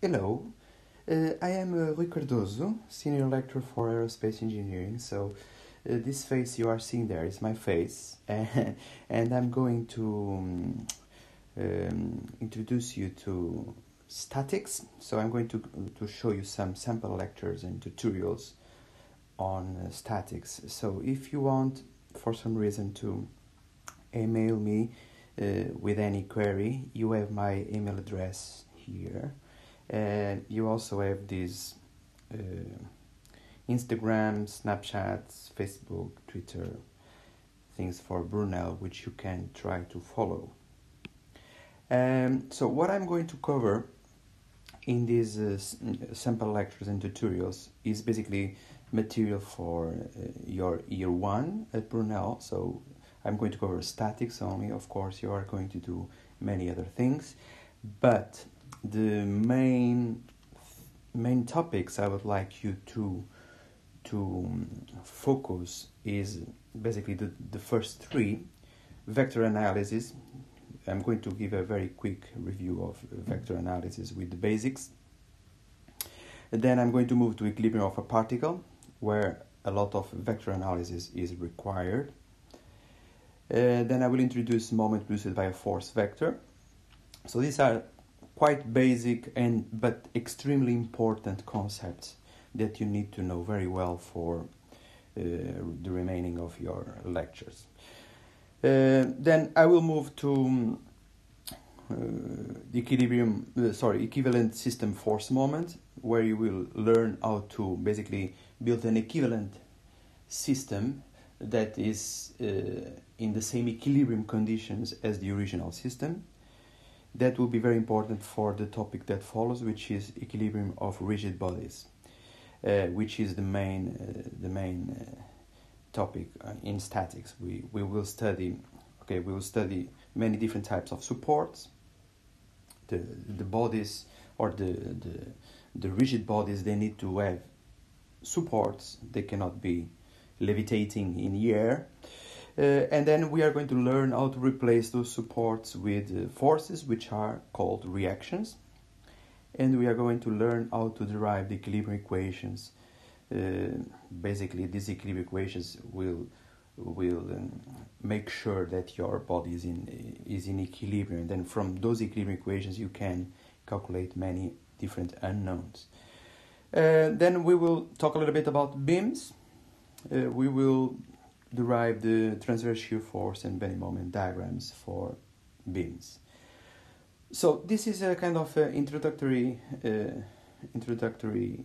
Hello, uh, I am uh, Rui Cardoso, Senior Lecturer for Aerospace Engineering. So, uh, this face you are seeing there is my face, and I'm going to um, um, introduce you to statics. So, I'm going to, to show you some sample lectures and tutorials on uh, statics. So, if you want for some reason to email me uh, with any query, you have my email address here and you also have these uh, Instagram, Snapchats, Facebook, Twitter, things for Brunel, which you can try to follow. Um, so what I'm going to cover in these uh, sample lectures and tutorials is basically material for uh, your year one at Brunel. So I'm going to cover statics only. Of course, you are going to do many other things, but the main main topics I would like you to to um, focus is basically the, the first three. Vector analysis. I'm going to give a very quick review of vector analysis with the basics. And then i'm going to move to equilibrium of a particle where a lot of vector analysis is required. Uh, then i will introduce moment boosted by a force vector. So these are quite basic and but extremely important concepts that you need to know very well for uh, the remaining of your lectures. Uh, then I will move to uh, the equilibrium, uh, sorry, equivalent system force moment, where you will learn how to basically build an equivalent system that is uh, in the same equilibrium conditions as the original system that will be very important for the topic that follows, which is equilibrium of rigid bodies, uh, which is the main uh, the main uh, topic uh, in statics. We we will study okay we will study many different types of supports. The the bodies or the the the rigid bodies they need to have supports. They cannot be levitating in the air. Uh, and then we are going to learn how to replace those supports with uh, forces, which are called reactions. And we are going to learn how to derive the equilibrium equations. Uh, basically, these equilibrium equations will will um, make sure that your body is in is in equilibrium. And then from those equilibrium equations, you can calculate many different unknowns. Uh, then we will talk a little bit about beams. Uh, we will derive the transverse shear force and bending moment diagrams for beams. So this is a kind of a introductory uh, introductory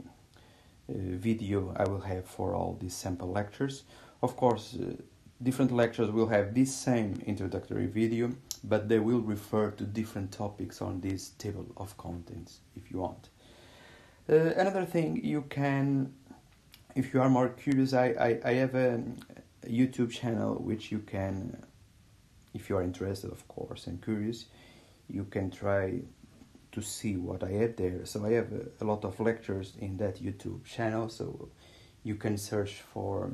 uh, video I will have for all these sample lectures. Of course, uh, different lectures will have this same introductory video, but they will refer to different topics on this table of contents if you want. Uh, another thing you can, if you are more curious, I, I, I have a, YouTube channel which you can, if you are interested, of course, and curious, you can try to see what I have there. So I have a, a lot of lectures in that YouTube channel, so you can search for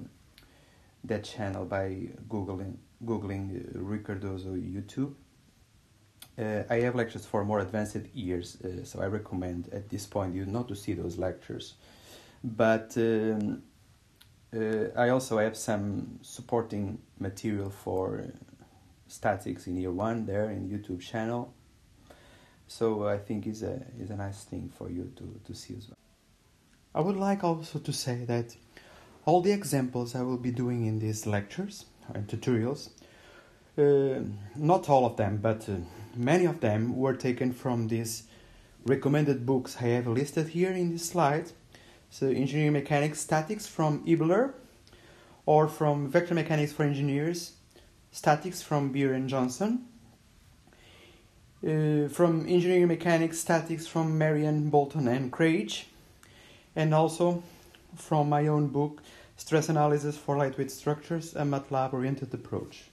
that channel by googling googling uh, Rui Cardoso YouTube. Uh, I have lectures for more advanced years, uh, so I recommend at this point you not to see those lectures. But um, uh, I also have some supporting material for statics in year one there in YouTube channel. So I think is a is a nice thing for you to, to see as well. I would like also to say that all the examples I will be doing in these lectures and tutorials, uh, not all of them, but uh, many of them were taken from these recommended books I have listed here in this slide so engineering mechanics statics from Hibbeler or from vector mechanics for engineers statics from Beer and Johnston. Uh, from engineering mechanics statics from Meriam Bolton and Kraige. And also from my own book stress analysis for lightweight structures a MATLAB oriented approach.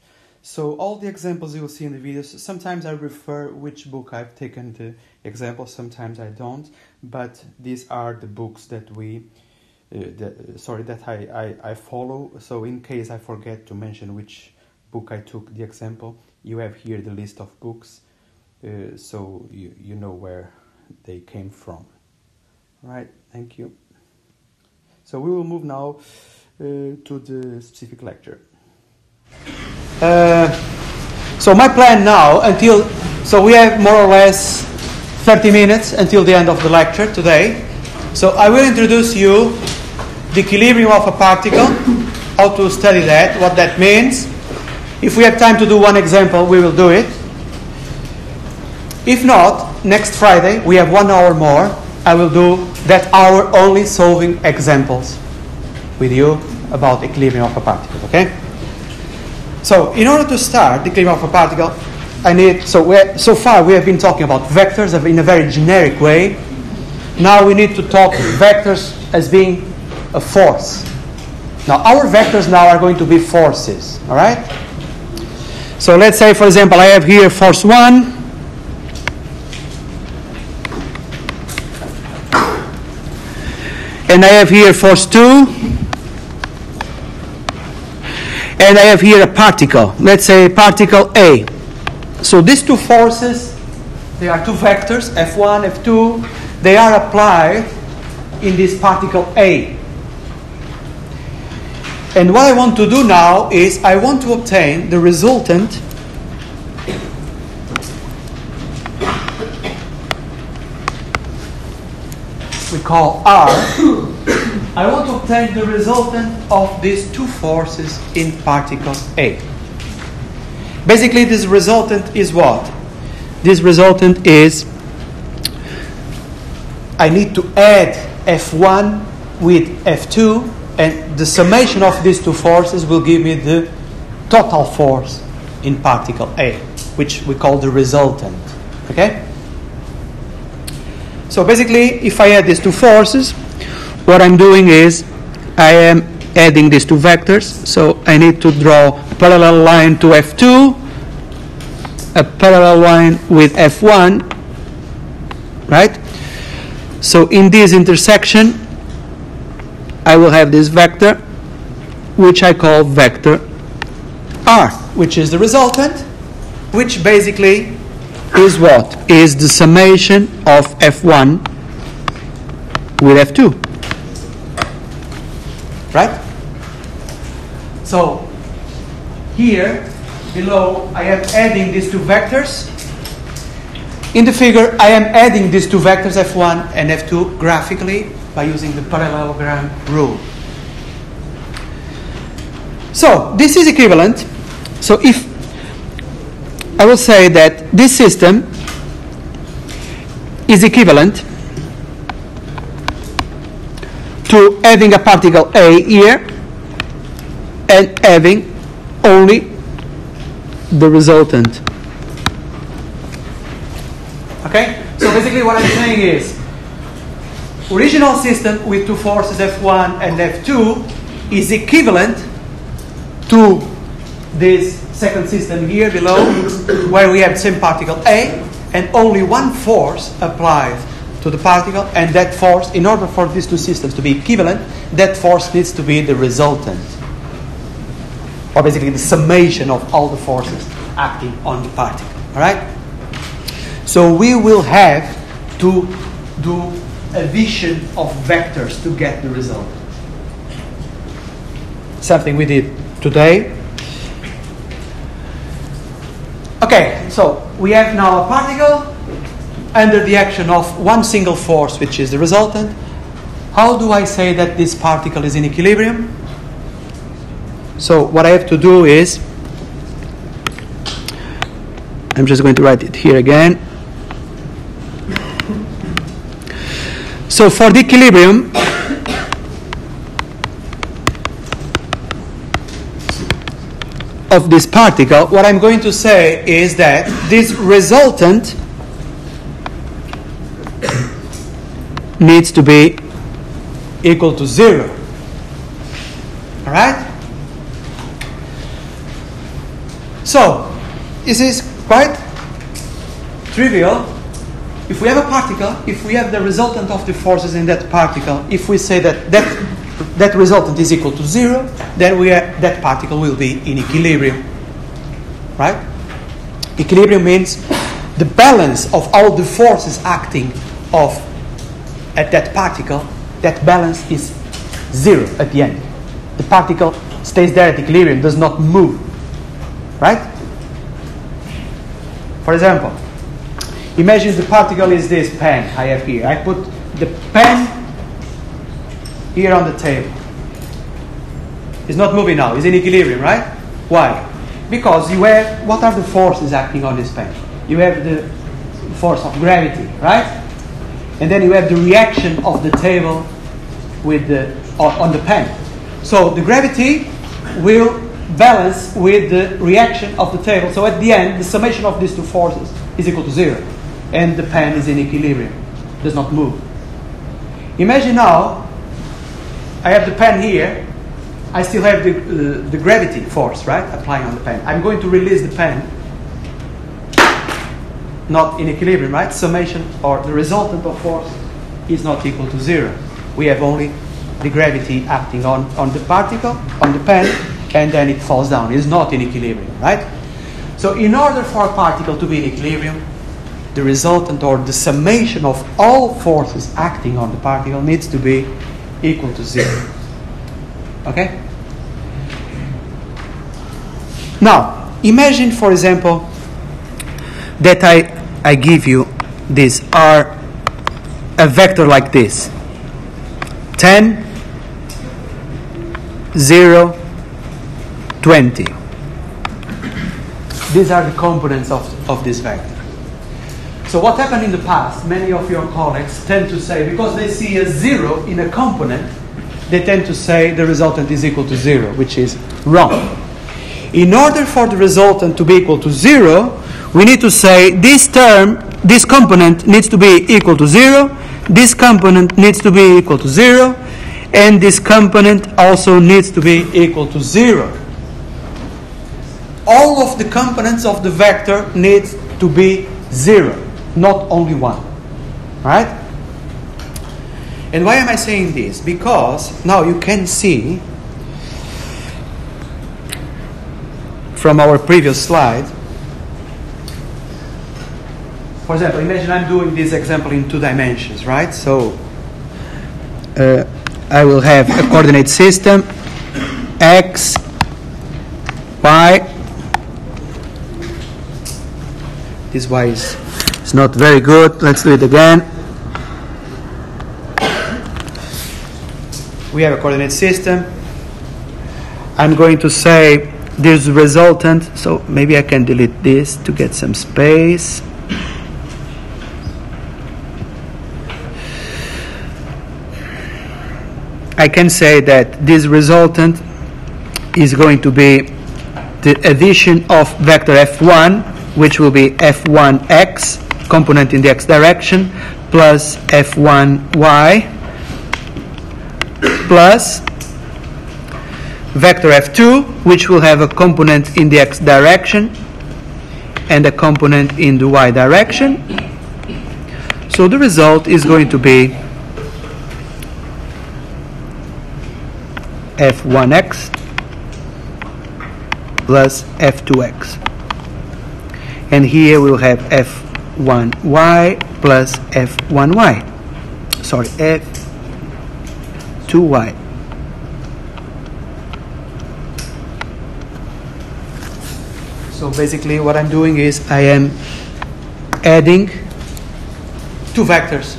So all the examples you will see in the videos, sometimes I refer which book I've taken the example, sometimes I don't, but these are the books that we, uh, that, sorry, that I, I, I follow. So in case I forget to mention which book I took the example, you have here the list of books, uh, so you, you know where they came from. Right, thank you. So we will move now uh, to the specific lecture. Uh, so my plan now until so we have more or less 30 minutes until the end of the lecture today. So I will introduce you the equilibrium of a particle, how to study that, what that means. If we have time to do one example, we will do it. If not, next Friday we have one hour more. I will do that hour only solving examples with you about equilibrium of a particle. Okay? So in order to start the equilibrium of a particle, I need so so far we have been talking about vectors in a very generic way. Now we need to talk vectors as being a force. Now our vectors now are going to be forces. All right. So let's say, for example, I have here force one. And I have here force 2. And I have here a particle. Let's say particle A. So these two forces, they are two vectors, F1, F2. They are applied in this particle A. And what I want to do now is I want to obtain the resultant we call R. I want to obtain the resultant of these two forces in particle A. Basically, this resultant is what? This resultant is I need to add F1 with F2, and the summation of these two forces will give me the total force in particle A, which we call the resultant. Okay? So basically, if I add these two forces, what I'm doing is I am adding these two vectors. So I need to draw a parallel line to F2, a parallel line with F1, right? So in this intersection, I will have this vector, which I call vector R, which is the resultant, which basically is what? Is the summation of F1 with F2. Right? So here below I am adding these two vectors. In the figure I am adding these two vectors F1 and F2 graphically by using the parallelogram rule. So this is equivalent. So if I will say that this system is equivalent to adding a particle A here and having only the resultant. Okay? So basically what I'm saying is original system with two forces F1 and F2 is equivalent to this second system here below, where we have same particle A, and only one force applies to the particle, and that force, in order for these two systems to be equivalent, that force needs to be the resultant. Or basically the summation of all the forces acting on the particle. Alright? So we will have to do addition of vectors to get the result. Something we did today Okay, so we have now a particle under the action of one single force, which is the resultant. How do I say that this particle is in equilibrium? So what I have to do is, I'm just going to write it here again. So for the equilibrium, of this particle, what I'm going to say is that this resultant needs to be equal to zero. All right? So, this is quite trivial. If we have a particle, if we have the resultant of the forces in that particle, if we say that that that resultant is equal to zero, then we that particle will be in equilibrium. Right? Equilibrium means the balance of all the forces acting of at that particle, that balance is zero at the end. The particle stays there at equilibrium, does not move. Right? For example, imagine the particle is this pen I have here. I put the pen here on the table. It's not moving now, it's in equilibrium, right? Why? Because you have what are the forces acting on this pen? You have the force of gravity, right? And then you have the reaction of the table with the on, the pen. So the gravity will balance with the reaction of the table. So at the end, the summation of these two forces is equal to zero, and the pen is in equilibrium, does not move. Imagine now, I have the pen here. I still have the, uh, the gravity force, right, applying on the pen. I'm going to release the pen not in equilibrium, right? Summation or the resultant of force is not equal to zero. We have only the gravity acting on, on the particle, on the pen, and then it falls down. It's not in equilibrium, right? So in order for a particle to be in equilibrium, the resultant or the summation of all forces acting on the particle needs to be equal to zero. Okay? Now, imagine, for example, that I, I give you this R, a vector like this 10, 0, 20. These are the components of, of this vector. So what happened in the past, many of your colleagues tend to say, because they see a zero in a component, they tend to say the resultant is equal to zero, which is wrong. In order for the resultant to be equal to zero, we need to say this term, this component needs to be equal to zero, this component needs to be equal to zero, and this component also needs to be equal to zero. All of the components of the vector needs to be zero, not only one. Right? And why am I saying this? Because now you can see from our previous slide for example, imagine I'm doing this example in two dimensions, right? So uh, I will have a coordinate system x, y. This y is, is not very good. Let's do it again. We have a coordinate system. I'm going to say this resultant, so maybe I can delete this to get some space. I can say that this resultant is going to be the addition of vector f1, which will be f1x, component in the x direction, plus f1y, plus vector f2, which will have a component in the x direction and a component in the y direction. So the result is going to be f1x plus f2x. And here we'll have f1y plus f1y. Sorry, f2y. So basically what I'm doing is I am adding two vectors.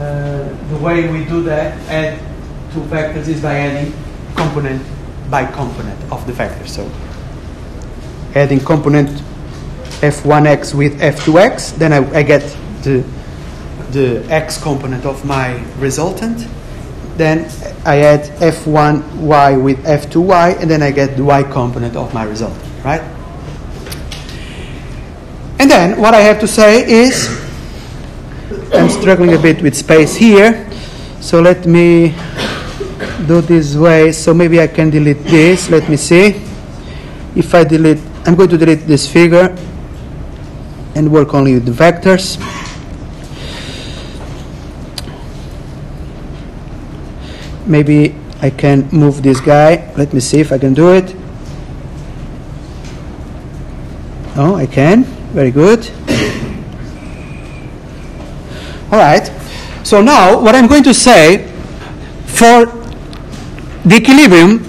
Uh, the way we do that, add two vectors is by adding component by component of the vector. So adding component f1x with f2x, then I, I get the, the x component of my resultant. Then I add f1y with f2y, and then I get the y component of my resultant, right? And then what I have to say is, I'm struggling a bit with space here, so let me do this way so maybe I can delete this let me see if I delete I'm going to delete this figure and work only with the vectors. Maybe I can move this guy. Let me see if I can do it. Oh I can. Very good. All right. So now what I'm going to say for the equilibrium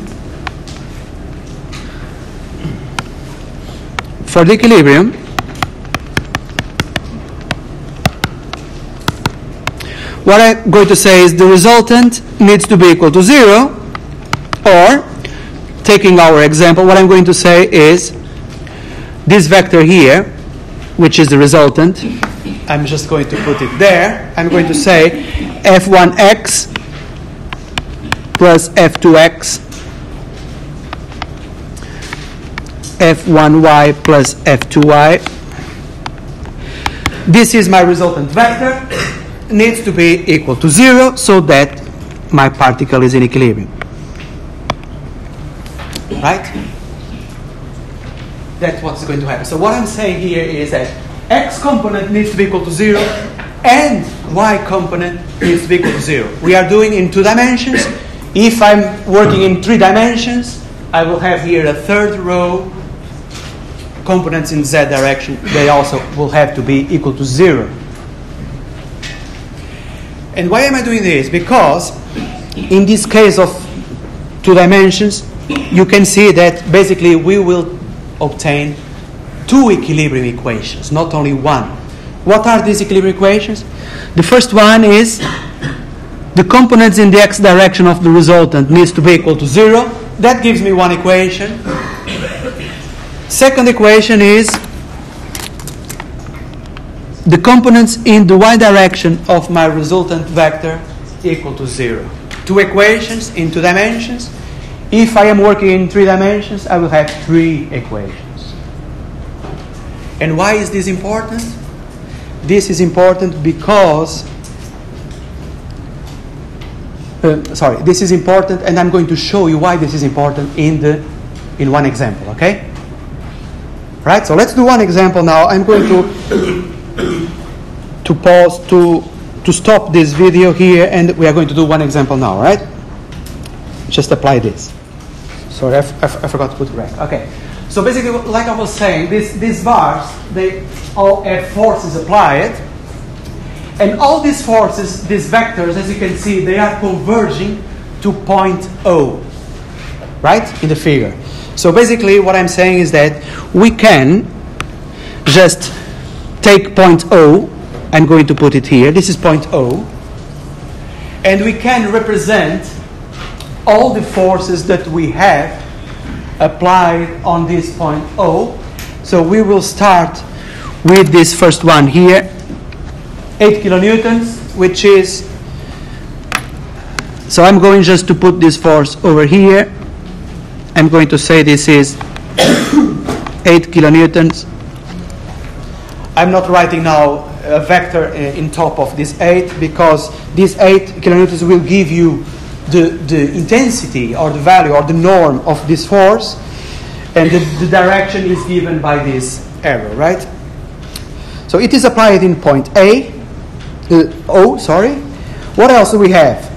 for the equilibrium what I'm going to say is the resultant needs to be equal to zero or taking our example what I'm going to say is this vector here which is the resultant I'm just going to put it there I'm going to say f1x plus f2x f1y plus f2y this is my resultant vector needs to be equal to zero so that my particle is in equilibrium. Right? That's what's going to happen. So what I'm saying here is that x component needs to be equal to zero and y component needs to be equal to zero. We are doing in two dimensions. If I'm working in three dimensions I will have here a third row. Components in z direction they also will have to be equal to zero and why am I doing this? Because in this case of two dimensions, you can see that basically we will obtain two equilibrium equations, not only one. What are these equilibrium equations? The first one is the components in the x direction of the resultant needs to be equal to zero. That gives me one equation. Second equation is the components in the y direction of my resultant vector equal to zero. Two equations in two dimensions. If I am working in three dimensions, I will have three equations. And why is this important? This is important because, uh, sorry, this is important, and I'm going to show you why this is important in the in one example. Okay? Right. So let's do one example now. I'm going to to pause to to stop this video here and we are going to do one example now right? Just apply this. Sorry I, f- I, f- I forgot to put rec okay. So basically like i was saying this, these bars they all have forces applied and all these forces these vectors as you can see they are converging to point o right? In the figure. So basically what i'm saying is that we can just take point O, I'm going to put it here, this is point O, and we can represent all the forces that we have applied on this point O. So we will start with this first one here, 8 kilonewtons, which is, so I'm going just to put this force over here. I'm going to say this is 8 kilonewtons I'm not writing now a vector uh, in top of this 8 because this 8 kilonewtons will give you the, the intensity or the value or the norm of this force and the, the direction is given by this arrow, right? So it is applied in point A, uh, O, sorry. What else do we have?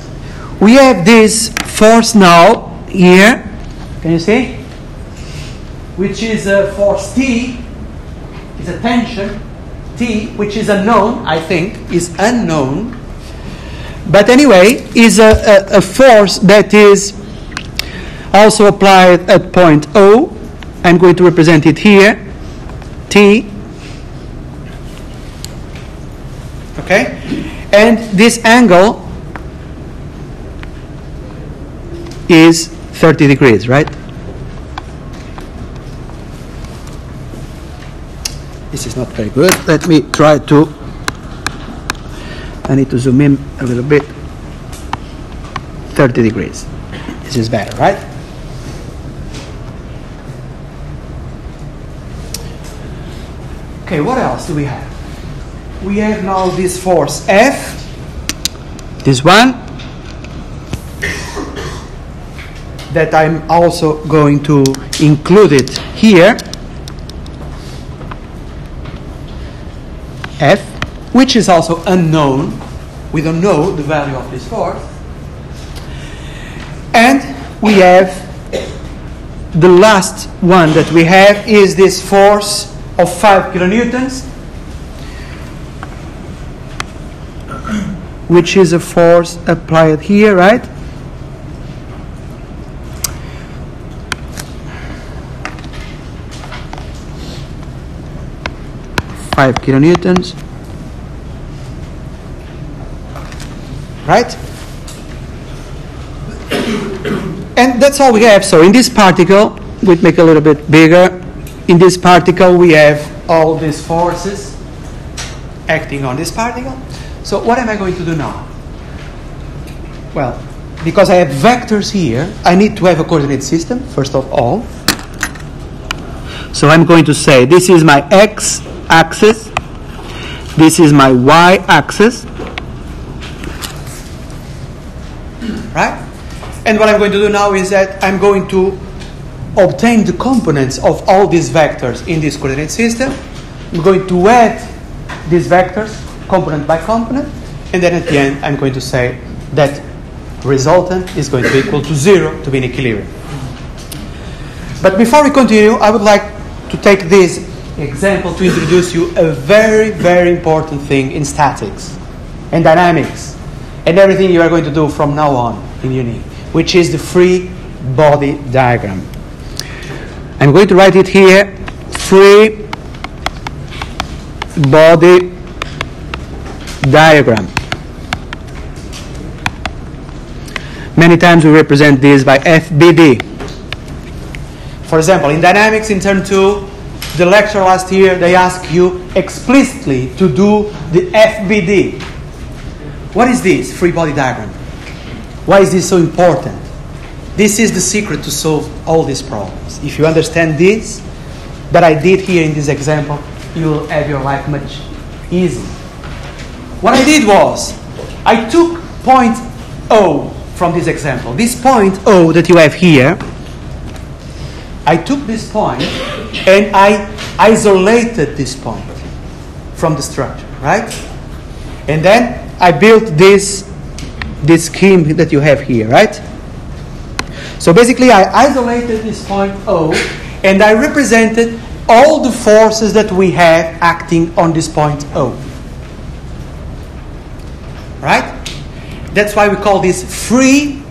We have this force now here, can you see? Which is a force T, is a tension T, which is unknown, I think, is unknown. But anyway, is a, a, a force that is also applied at point O. I'm going to represent it here. T. Okay? And this angle is 30 degrees, right? This is not very good. Let me try to. I need to zoom in a little bit. 30 degrees. This is better, right? Okay, what else do we have? We have now this force F, this one, that I'm also going to include it here. F, which is also unknown. We don't know the value of this force. And we have the last one that we have is this force of 5 kilonewtons, which is a force applied here, right? Five kilonewtons. Right? And that's all we have. So in this particle, we make a little bit bigger. In this particle, we have all these forces acting on this particle. So what am I going to do now? Well, because I have vectors here, I need to have a coordinate system, first of all. So I'm going to say this is my x axis, this is my y axis, right? And what I'm going to do now is that I'm going to obtain the components of all these vectors in this coordinate system. I'm going to add these vectors component by component, and then at the end I'm going to say that resultant is going to be equal to zero to be in equilibrium. But before we continue, I would like to take this example to introduce you a very, very important thing in statics and dynamics and everything you are going to do from now on in uni, which is the free body diagram. I'm going to write it here free body diagram. Many times we represent this by FBD. For example, in dynamics in term 2, the lecture last year, they ask you explicitly to do the FBD. What is this free body diagram? Why is this so important? This is the secret to solve all these problems. If you understand this, that I did here in this example, you will have your life much easier. What I did was, I took point O from this example. This point O that you have here, I took this point and I isolated this point from the structure, right? And then I built this, this scheme that you have here, right? So basically, I isolated this point O and I represented all the forces that we have acting on this point O. Right? That's why we call this free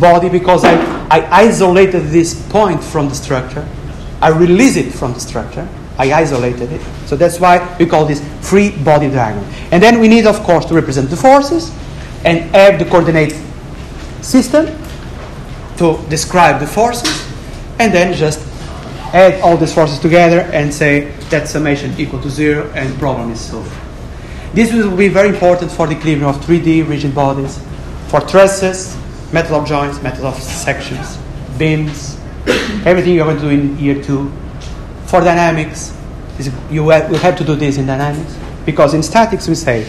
body because I, I isolated this point from the structure. I release it from the structure. I isolated it. So that's why we call this free body diagram. And then we need, of course, to represent the forces and have the coordinate system to describe the forces and then just add all these forces together and say that summation equal to zero and problem is solved. This will be very important for the equilibrium of 3D rigid bodies, for trusses, method of joints, method of sections, beams, everything you're going to do in year two. For dynamics, is you have to do this in dynamics because in statics we say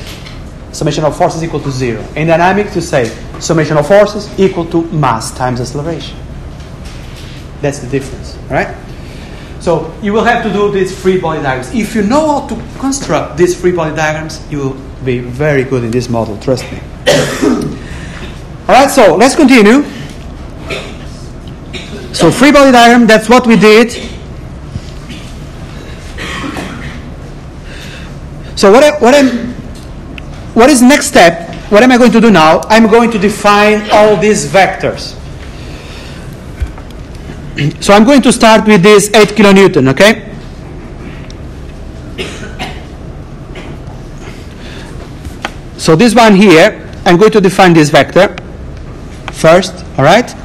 summation of forces equal to zero. In dynamics, you say summation of forces equal to mass times acceleration. That's the difference, right? So you will have to do these free body diagrams. If you know how to construct these free body diagrams, you will be very good in this model, trust me. All right, so let's continue. So free body diagram, that's what we did. So what, I, what I'm what is next step? What am I going to do now? I'm going to define all these vectors. So I'm going to start with this 8 kilonewton, okay? So this one here, I'm going to define this vector first, all right?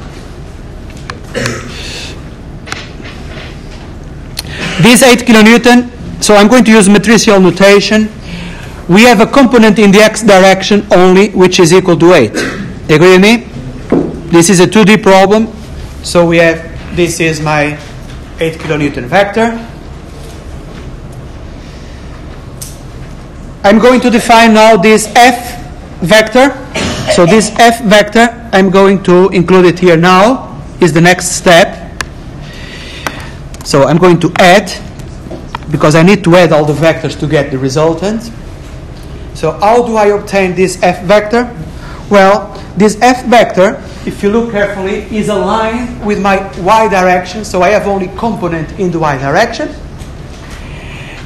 This 8 kilonewton, so I'm going to use matricial notation we have a component in the x direction only which is equal to 8. Agree with me? This is a 2D problem. So we have, this is my 8 kilonewton vector. I'm going to define now this f vector. So this f vector, I'm going to include it here now, is the next step. So I'm going to add, because I need to add all the vectors to get the resultant. So how do I obtain this f vector? Well, this f vector, if you look carefully, is aligned with my y direction. So I have only component in the y direction.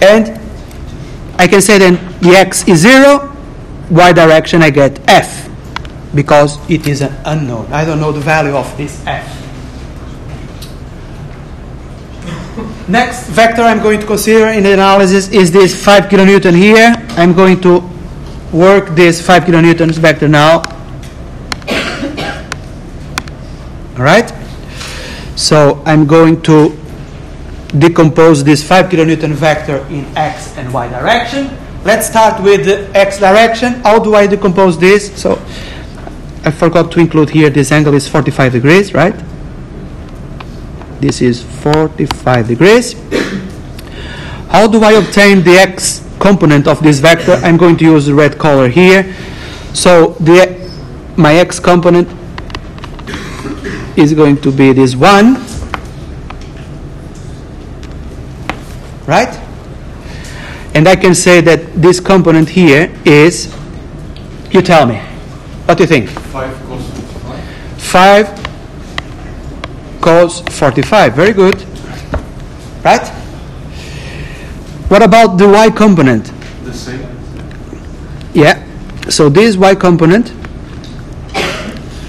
And I can say then the x is 0 y direction, I get f because it is an unknown. I don't know the value of this f. Next vector I'm going to consider in the analysis is this 5 kilonewton here. I'm going to work this 5 kilonewtons vector now. All right? So I'm going to decompose this 5 kilonewton vector in x and y direction. Let's start with the x direction. How do I decompose this? So I forgot to include here this angle is 45 degrees, right? This is 45 degrees. How do I obtain the x component of this vector? I'm going to use the red color here. So the my x component is going to be this one. Right? And I can say that this component here is, you tell me, what do you think? 5 cos 5. 5 cos 45. Very good. Right? What about the y component? The same. Yeah. So this y component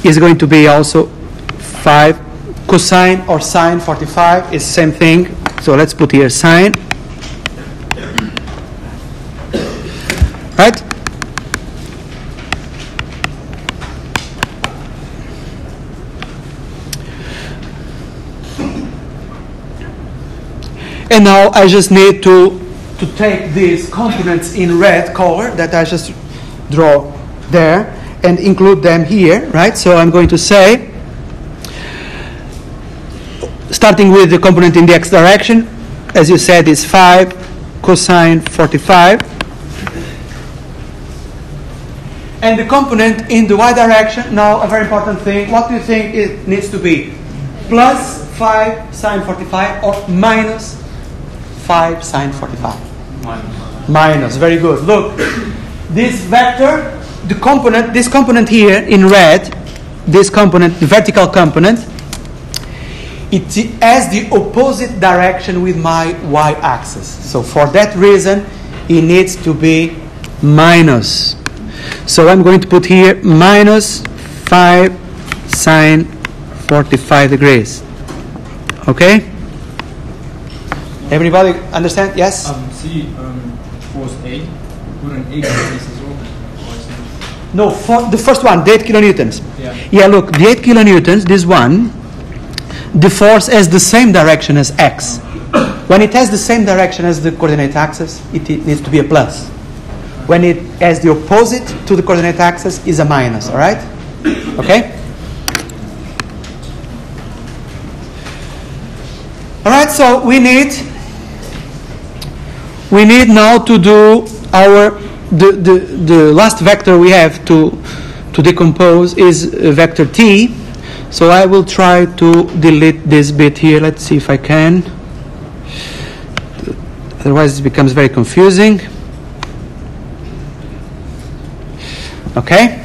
is going to be also 5 cosine or sine 45 is same thing. So let's put here sine. Right? Now I just need to, to take these components in red color that I just draw there and include them here, right? So I'm going to say, starting with the component in the x direction, as you said, is 5 cosine 45. And the component in the y direction, now a very important thing, what do you think it needs to be? Plus 5 sine 45 or minus 5 sine 45? Minus. Minus, very good. Look, this vector, the component, this component here in red, this component, the vertical component, it has the opposite direction with my y-axis. So for that reason, it needs to be minus. So I'm going to put here minus 5 sine 45 degrees. Okay? Everybody understand? Yes? Um, see, um, force A, put an 8 space as well. Or is it- No, for the first one, the 8 kilonewtons. Yeah. Yeah, look, the 8 kilonewtons, this one, the force has the same direction as x. When it has the same direction as the coordinate axis, it, it needs to be a plus. When it has the opposite to the coordinate axis, is a minus, all right? Okay? All right, so we need we need now to do our the, the, the last vector we have to to decompose is uh, vector t. So I will try to delete this bit here. Let's see if I can. Otherwise it becomes very confusing. Okay.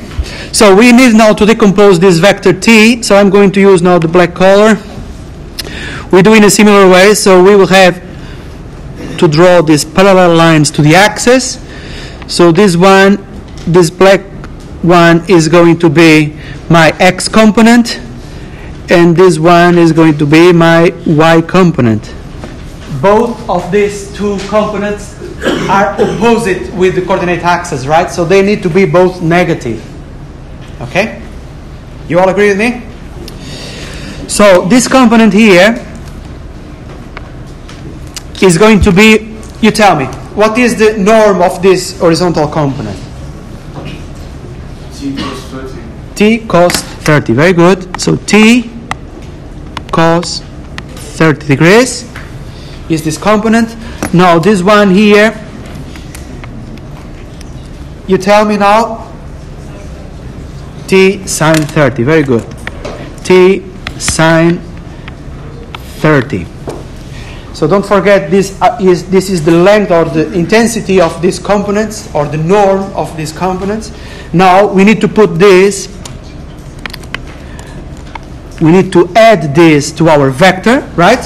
So we need now to decompose this vector t. So I'm going to use now the black color. We do in a similar way. So we will have to draw these parallel lines to the axis. So this one, this black one is going to be my x component and this one is going to be my y component. Both of these two components are opposite with the coordinate axis, right? So they need to be both negative. Okay? You all agree with me? So this component here is going to be, you tell me, what is the norm of this horizontal component? T cos 30. T cos 30, very good. So T cos 30 degrees is this component. Now this one here, you tell me now, T sine 30, very good. T sine 30. So don't forget this uh, is this is the length or the intensity of these components or the norm of these components. Now we need to put this we need to add this to our vector, right?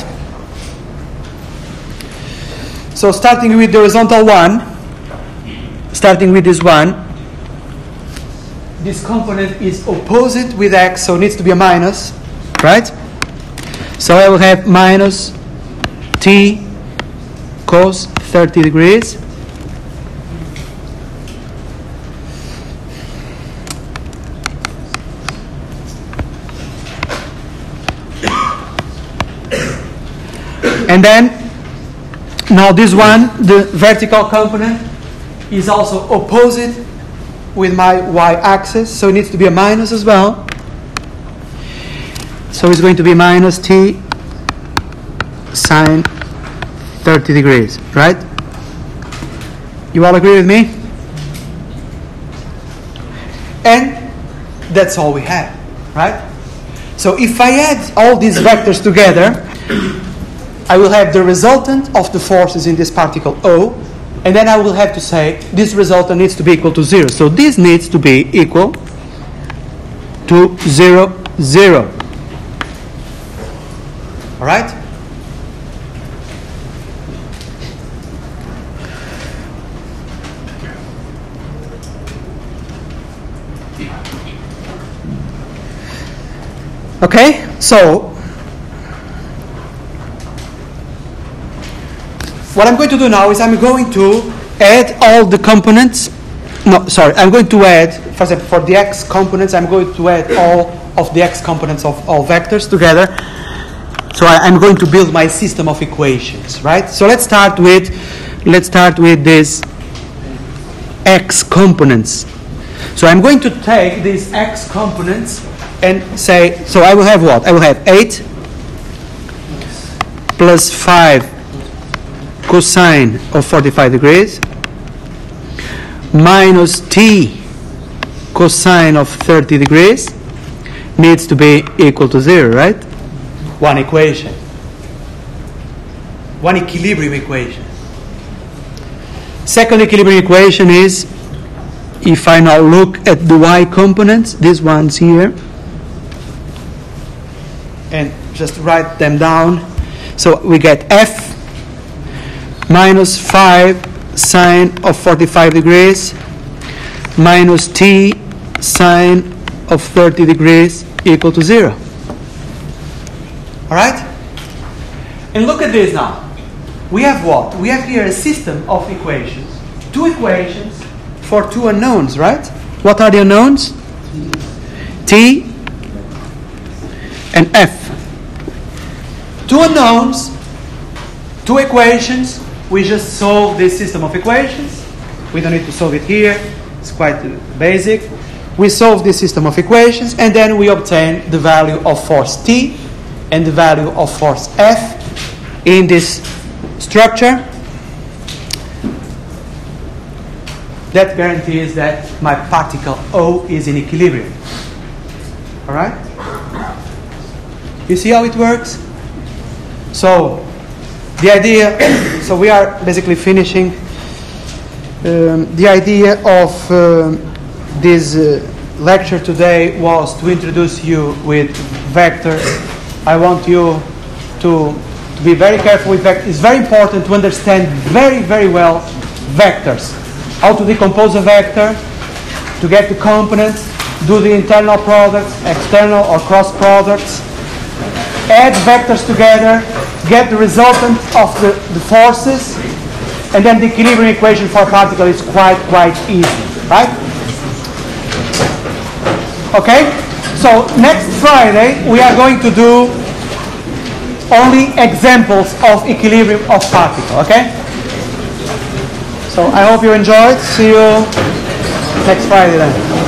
So starting with the horizontal one, starting with this one, this component is opposite with x, so it needs to be a minus, right? So I will have minus t cos 30 degrees And then, now this one, the vertical component, is also opposite with my y-axis, so it needs to be a minus as well. So it's going to be minus t sine 30 degrees, right? You all agree with me? And that's all we have, right? So if I add all these vectors together, I will have the resultant of the forces in this particle O, and then I will have to say this resultant needs to be equal to zero. So this needs to be equal to zero, zero. All right? Okay, so what I'm going to do now is I'm going to add all the components. No, sorry, I'm going to add, for example, for the x components, I'm going to add all of the x components of all vectors together. So I, am going to build my system of equations, right? So let's start with, let's start with this x components. So I'm going to take these x components and say, so I will have what? I will have 8 plus 5 cosine of 45 degrees minus t cosine of 30 degrees needs to be equal to 0, right? One equation. One equilibrium equation. Second equilibrium equation is if I now look at the y components, these ones here, and just write them down. So we get f minus 5 sine of 45 degrees minus t sine of 30 degrees equal to 0. All right? And look at this now. We have what? We have here a system of equations. Two equations for two unknowns, right? What are the unknowns? T and F. Two unknowns, two equations, we just solve this system of equations. We don't need to solve it here. It's quite basic. We solve this system of equations and then we obtain the value of force T and the value of force F in this structure. That guarantees that my particle O is in equilibrium. All right? You see how it works? So, the idea, so we are basically finishing. Um, the idea of um, this uh, lecture today was to introduce you with vectors. I want you to, to be very careful with vectors. It's very important to understand very, very well vectors. How to decompose a vector, to get the components, do the internal products, external or cross products, add vectors together, get the resultant of the, the forces, and then the equilibrium equation for a particle is quite, quite easy, right? Okay? So next Friday, we are going to do only examples of equilibrium of particle, okay? So I hope you enjoyed. See you next Friday then.